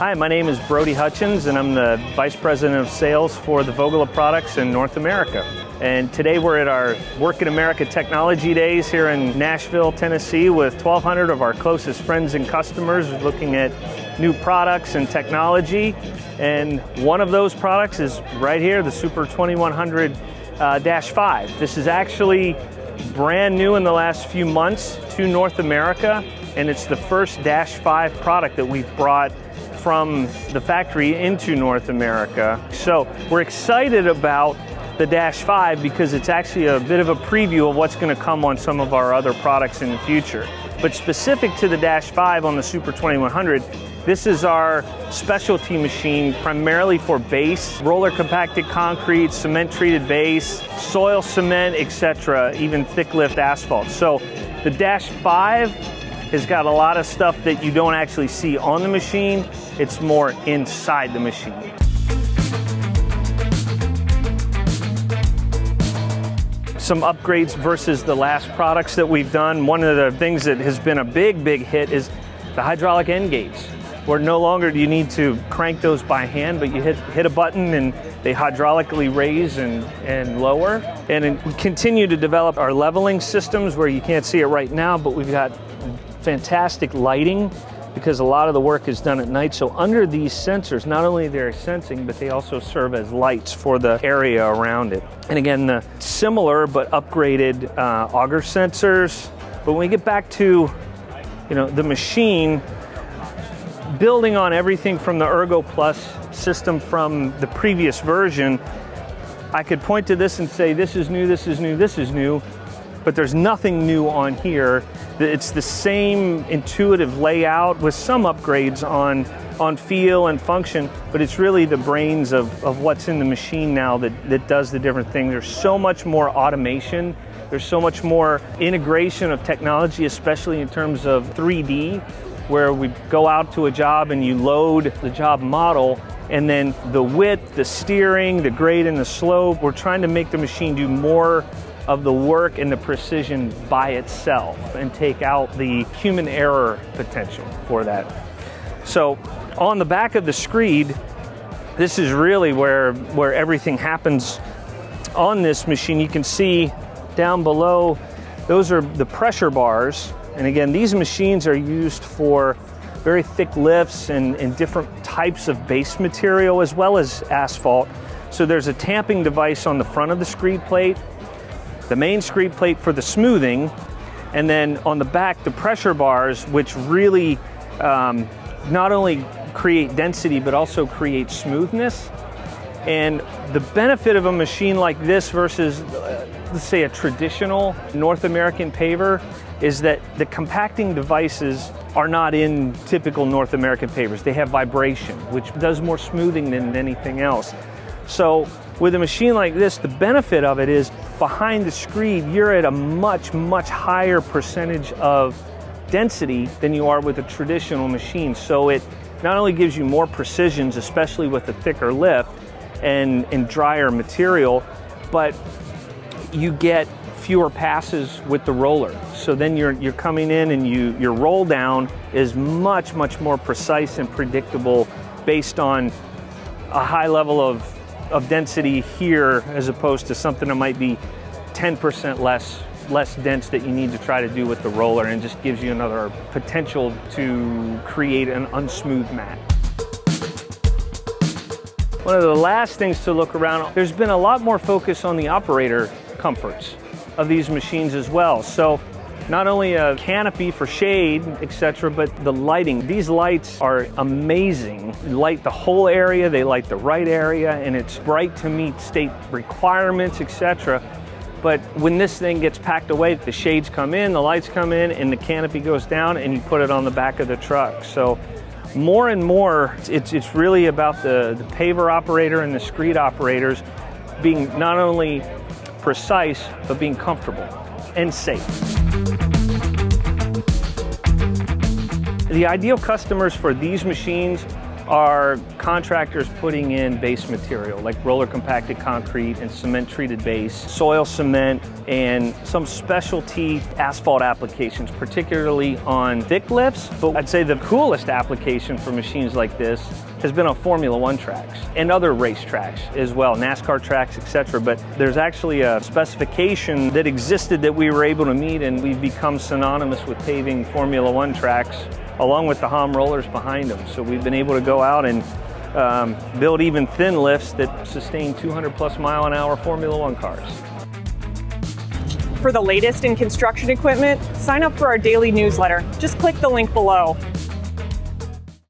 Hi, my name is Brodie Hutchins, and I'm the Vice President of Sales for the Vögele products in North America. And today we're at our Wirtgen America Technology Days here in Nashville, Tennessee, with 1,200 of our closest friends and customers looking at new products and technology. And one of those products is right here, the Super 2100 uh, 5. This is actually brand new in the last few months to North America, and it's the first Dash 5 product that we've brought from the factory into North America. So we're excited about the Dash 5 because it's actually a bit of a preview of what's going to come on some of our other products in the future. But specific to the Dash 5 on the Super 2100, this is our specialty machine primarily for base, roller compacted concrete, cement treated base, soil cement, etc., even thick lift asphalt. So the Dash 5 has got a lot of stuff that you don't actually see on the machine. It's more inside the machine. Some upgrades versus the last products that we've done. One of the things that has been a big, big hit is the hydraulic end gates where no longer do you need to crank those by hand, but you hit, hit a button and they hydraulically raise and, and lower. And we continue to develop our leveling systems where you can't see it right now, but we've got fantastic lighting because a lot of the work is done at night. So under these sensors, not only they're sensing, but they also serve as lights for the area around it. And again, the similar but upgraded uh, auger sensors. But when we get back to, you know, the machine, building on everything from the Ergo Plus system from the previous version, I could point to this and say, this is new, this is new, this is new but there's nothing new on here. It's the same intuitive layout with some upgrades on, on feel and function, but it's really the brains of, of what's in the machine now that, that does the different things. There's so much more automation. There's so much more integration of technology, especially in terms of 3D, where we go out to a job and you load the job model and then the width, the steering, the grade and the slope, we're trying to make the machine do more of the work and the precision by itself and take out the human error potential for that. So on the back of the screed, this is really where, where everything happens on this machine. You can see down below, those are the pressure bars. And again, these machines are used for very thick lifts and, and different types of base material as well as asphalt. So there's a tamping device on the front of the screed plate the main screed plate for the smoothing, and then on the back, the pressure bars, which really um, not only create density, but also create smoothness. And the benefit of a machine like this versus, uh, let's say, a traditional North American paver is that the compacting devices are not in typical North American pavers. They have vibration, which does more smoothing than anything else. So with a machine like this, the benefit of it is behind the screed, you're at a much, much higher percentage of density than you are with a traditional machine. So it not only gives you more precisions, especially with a thicker lift and, and drier material, but you get fewer passes with the roller. So then you're, you're coming in and you, your roll down is much, much more precise and predictable based on a high level of of density here as opposed to something that might be 10% less less dense that you need to try to do with the roller and just gives you another potential to create an unsmooth mat. One of the last things to look around, there's been a lot more focus on the operator comforts of these machines as well. So not only a canopy for shade, etc., but the lighting. These lights are amazing. Light the whole area, they light the right area, and it's bright to meet state requirements, etc. But when this thing gets packed away, the shades come in, the lights come in, and the canopy goes down, and you put it on the back of the truck. So more and more, it's, it's really about the, the paver operator and the screed operators being not only precise, but being comfortable and safe. The ideal customers for these machines are contractors putting in base material like roller compacted concrete and cement treated base, soil cement, and some specialty asphalt applications, particularly on thick lifts. But I'd say the coolest application for machines like this has been on Formula One tracks and other race tracks as well, NASCAR tracks, etc. But there's actually a specification that existed that we were able to meet, and we've become synonymous with paving Formula One tracks along with the Hamm rollers behind them. So we've been able to go out and um, build even thin lifts that sustain 200 plus mile an hour Formula One cars. For the latest in construction equipment, sign up for our daily newsletter. Just click the link below.